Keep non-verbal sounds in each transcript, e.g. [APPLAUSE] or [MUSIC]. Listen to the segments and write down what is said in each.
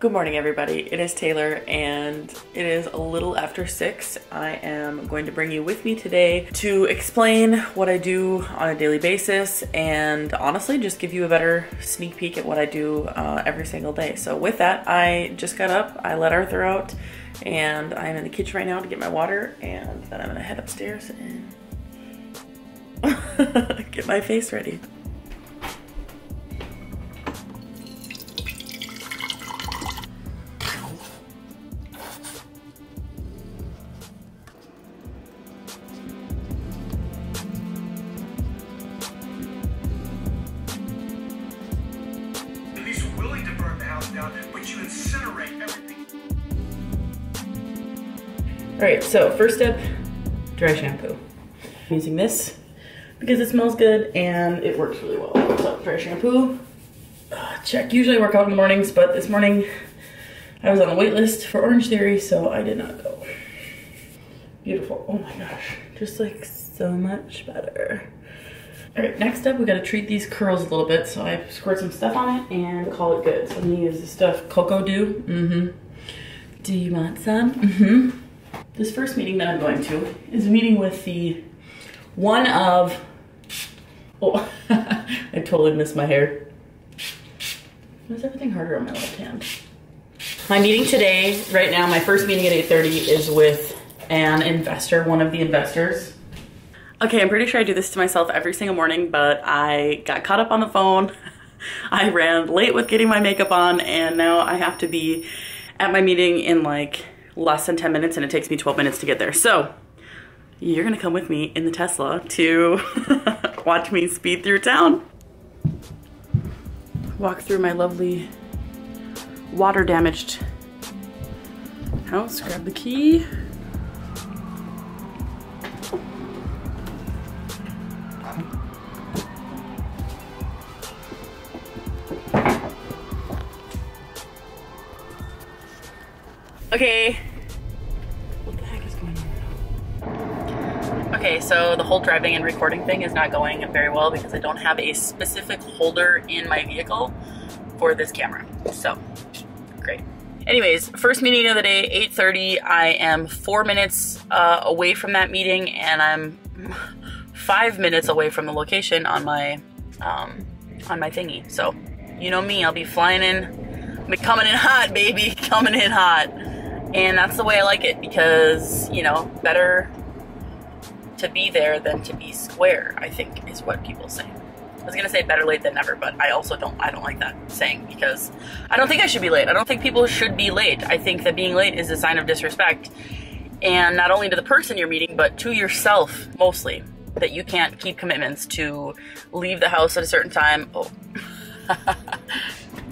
Good morning, everybody. It is Taylor, and it is a little after six. I am going to bring you with me today to explain what I do on a daily basis and honestly just give you a better sneak peek at what I do uh, every single day. So, with that, I just got up, I let Arthur out, and I'm in the kitchen right now to get my water, and then I'm gonna head upstairs and [LAUGHS] get my face ready. Down, but you incinerate everything. All right, so first step, dry shampoo. I'm using this because it smells good and it works really well. So dry shampoo, check. Usually I work out in the mornings, but this morning I was on the wait list for Orange Theory, so I did not go. Beautiful, oh my gosh, just like so much better. All right, next up, we gotta treat these curls a little bit. So I squirt some stuff on it and call it good. So I'm gonna use this stuff, Cocoa Dew. Mm-hmm. Do you want some? Mm-hmm. This first meeting that I'm going to is a meeting with the one of, oh, [LAUGHS] I totally missed my hair. Why is everything harder on my left hand? My meeting today, right now, my first meeting at 8.30 is with an investor, one of the investors. Okay, I'm pretty sure I do this to myself every single morning, but I got caught up on the phone. [LAUGHS] I ran late with getting my makeup on, and now I have to be at my meeting in like less than 10 minutes, and it takes me 12 minutes to get there. So, you're gonna come with me in the Tesla to [LAUGHS] watch me speed through town. Walk through my lovely water damaged house, grab the key. Okay. What the heck is going on? Okay, so the whole driving and recording thing is not going very well because I don't have a specific holder in my vehicle for this camera. So, great. Anyways, first meeting of the day, 8.30. I am four minutes uh, away from that meeting and I'm [LAUGHS] five minutes away from the location on my, um, on my thingy. So, you know me, I'll be flying in, be coming in hot, baby, [LAUGHS] coming in hot. And that's the way I like it because, you know, better to be there than to be square, I think is what people say. I was gonna say better late than never, but I also don't I don't like that saying because I don't think I should be late. I don't think people should be late. I think that being late is a sign of disrespect. And not only to the person you're meeting, but to yourself mostly. That you can't keep commitments to leave the house at a certain time. Oh. [LAUGHS]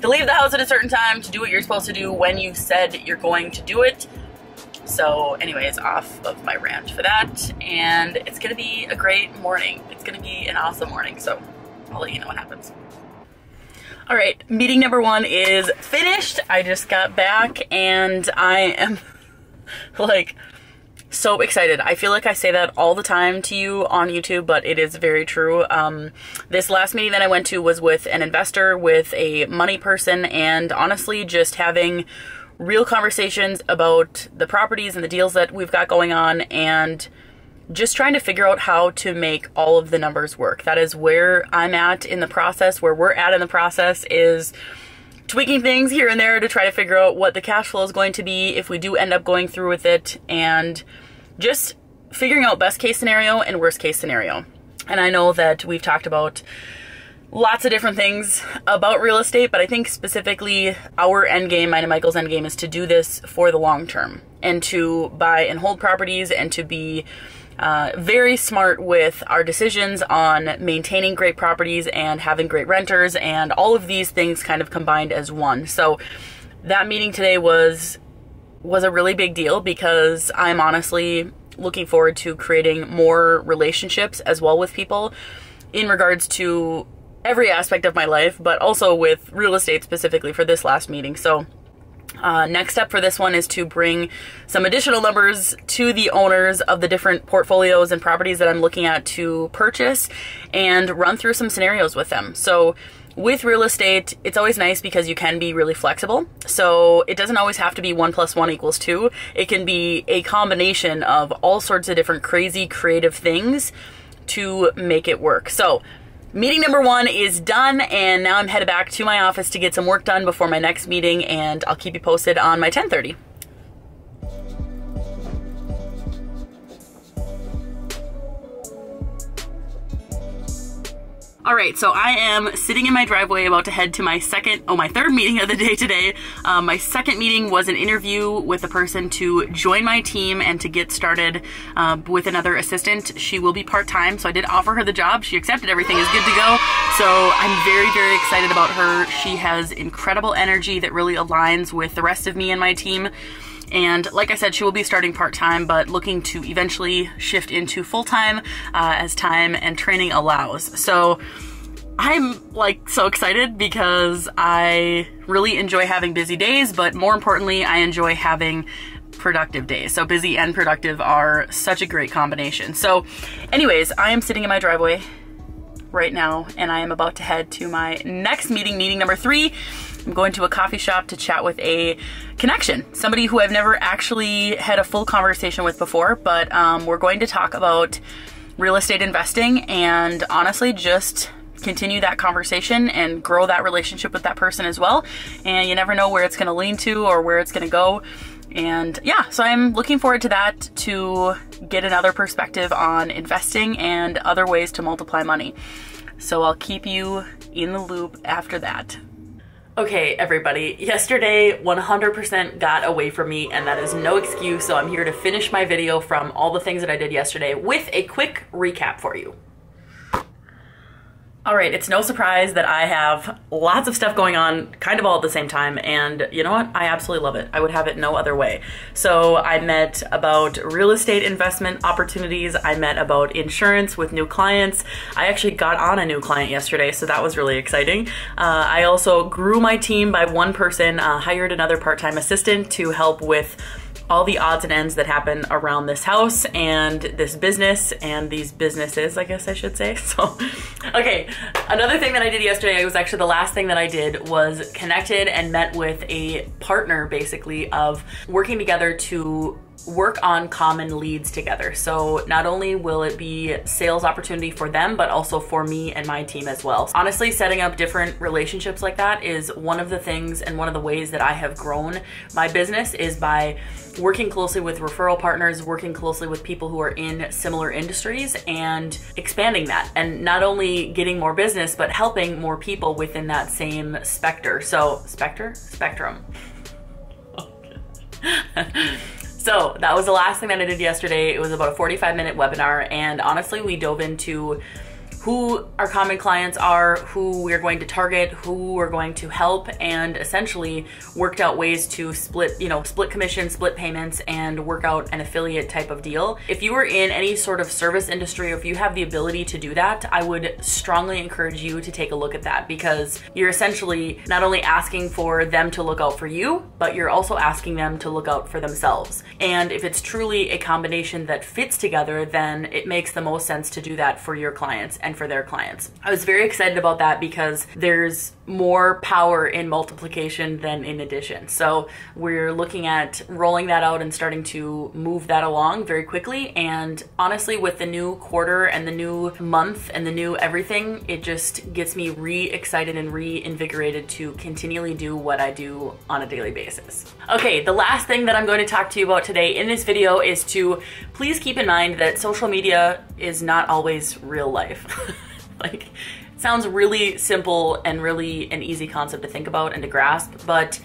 to leave the house at a certain time, to do what you're supposed to do when you said you're going to do it. So anyways, off of my rant for that. And it's gonna be a great morning. It's gonna be an awesome morning, so I'll let you know what happens. All right, meeting number one is finished. I just got back and I am [LAUGHS] like so excited. I feel like I say that all the time to you on YouTube, but it is very true. Um, this last meeting that I went to was with an investor, with a money person, and honestly, just having real conversations about the properties and the deals that we've got going on and just trying to figure out how to make all of the numbers work. That is where I'm at in the process, where we're at in the process is tweaking things here and there to try to figure out what the cash flow is going to be if we do end up going through with it and just figuring out best case scenario and worst case scenario. And I know that we've talked about lots of different things about real estate, but I think specifically our end game, mine and Michael's end game, is to do this for the long term and to buy and hold properties and to be uh, very smart with our decisions on maintaining great properties and having great renters and all of these things kind of combined as one. So that meeting today was was a really big deal because I'm honestly looking forward to creating more relationships as well with people in regards to every aspect of my life, but also with real estate specifically for this last meeting. So uh, next step for this one is to bring some additional numbers to the owners of the different portfolios and properties that I'm looking at to purchase and run through some scenarios with them. So with real estate, it's always nice because you can be really flexible. So it doesn't always have to be one plus one equals two. It can be a combination of all sorts of different crazy creative things to make it work. So meeting number one is done and now I'm headed back to my office to get some work done before my next meeting and I'll keep you posted on my 1030. All right, so I am sitting in my driveway about to head to my second, oh, my third meeting of the day today. Um, my second meeting was an interview with a person to join my team and to get started uh, with another assistant. She will be part-time, so I did offer her the job. She accepted everything is good to go. So I'm very, very excited about her. She has incredible energy that really aligns with the rest of me and my team. And like I said, she will be starting part-time, but looking to eventually shift into full-time uh, as time and training allows. So I'm like so excited because I really enjoy having busy days, but more importantly, I enjoy having productive days. So busy and productive are such a great combination. So anyways, I am sitting in my driveway right now and I am about to head to my next meeting, meeting number three. I'm going to a coffee shop to chat with a connection, somebody who I've never actually had a full conversation with before, but um, we're going to talk about real estate investing and honestly just continue that conversation and grow that relationship with that person as well. And you never know where it's going to lean to or where it's going to go. And yeah, so I'm looking forward to that to get another perspective on investing and other ways to multiply money. So I'll keep you in the loop after that. Okay, everybody, yesterday 100% got away from me and that is no excuse, so I'm here to finish my video from all the things that I did yesterday with a quick recap for you. All right, it's no surprise that I have lots of stuff going on kind of all at the same time, and you know what? I absolutely love it. I would have it no other way. So I met about real estate investment opportunities. I met about insurance with new clients. I actually got on a new client yesterday, so that was really exciting. Uh, I also grew my team by one person, uh, hired another part-time assistant to help with all the odds and ends that happen around this house and this business and these businesses, I guess I should say. [LAUGHS] So, okay, another thing that I did yesterday was actually the last thing that I did was connected and met with a partner basically of working together to work on common leads together. So not only will it be sales opportunity for them, but also for me and my team as well. Honestly, setting up different relationships like that is one of the things and one of the ways that I have grown my business is by working closely with referral partners, working closely with people who are in similar industries and expanding that and not only getting more business, but helping more people within that same specter. So specter, spectrum. [LAUGHS] [LAUGHS] So that was the last thing that I did yesterday. It was about a 45 minute webinar and honestly we dove into who our common clients are, who we're going to target, who we're going to help, and essentially worked out ways to split, you know, split commission, split payments, and work out an affiliate type of deal. If you are in any sort of service industry, or if you have the ability to do that, I would strongly encourage you to take a look at that because you're essentially not only asking for them to look out for you, but you're also asking them to look out for themselves. And if it's truly a combination that fits together, then it makes the most sense to do that for your clients and for their clients. I was very excited about that because there's more power in multiplication than in addition. So we're looking at rolling that out and starting to move that along very quickly. And honestly, with the new quarter and the new month and the new everything, it just gets me re-excited and reinvigorated to continually do what I do on a daily basis. Okay, the last thing that I'm going to talk to you about today in this video is to please keep in mind that social media is not always real life. [LAUGHS] [LAUGHS] like, sounds really simple and really an easy concept to think about and to grasp, but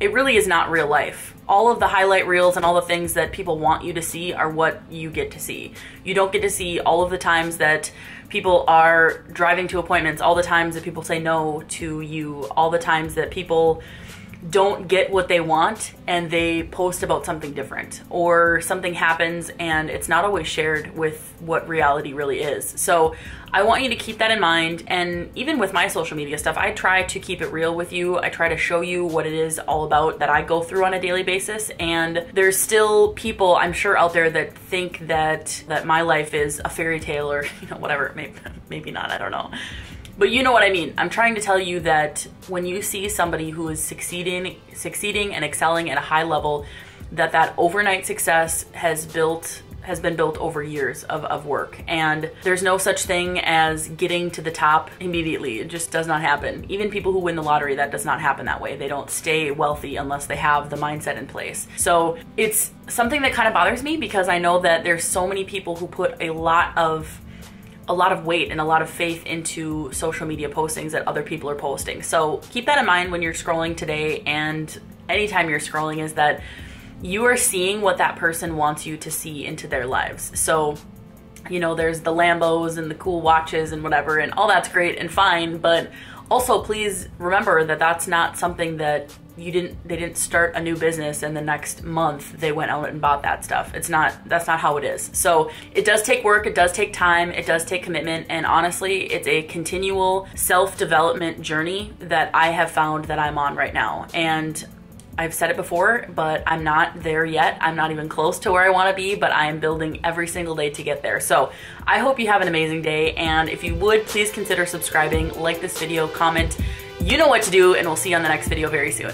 it really is not real life. All of the highlight reels and all the things that people want you to see are what you get to see. You don't get to see all of the times that people are driving to appointments, all the times that people say no to you, all the times that people don't get what they want and they post about something different or something happens and it's not always shared with what reality really is. So I want you to keep that in mind and even with my social media stuff, I try to keep it real with you. I try to show you what it is all about that I go through on a daily basis and there's still people I'm sure out there that think that that my life is a fairy tale or [LAUGHS] you know whatever maybe [LAUGHS] maybe not, I don't know But you know what I mean. I'm trying to tell you that when you see somebody who is succeeding, succeeding and excelling at a high level, that that overnight success has built has been built over years of, of work. And there's no such thing as getting to the top immediately. It just does not happen. Even people who win the lottery, that does not happen that way. They don't stay wealthy unless they have the mindset in place. So it's something that kind of bothers me because I know that there's so many people who put a lot of a lot of weight and a lot of faith into social media postings that other people are posting. So keep that in mind when you're scrolling today and anytime you're scrolling is that you are seeing what that person wants you to see into their lives. So, you know, there's the Lambos and the cool watches and whatever, and all that's great and fine, but also please remember that that's not something that you didn't they didn't start a new business and the next month they went out and bought that stuff it's not that's not how it is so it does take work it does take time it does take commitment and honestly it's a continual self-development journey that i have found that i'm on right now and I've said it before, but I'm not there yet. I'm not even close to where I want to be, but I am building every single day to get there. So I hope you have an amazing day. And if you would, please consider subscribing, like this video, comment. You know what to do, and we'll see you on the next video very soon.